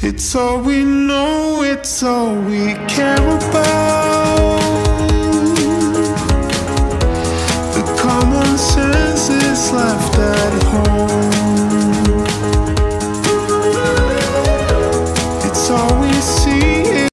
It's all we know, it's all we care about. The common sense is left out.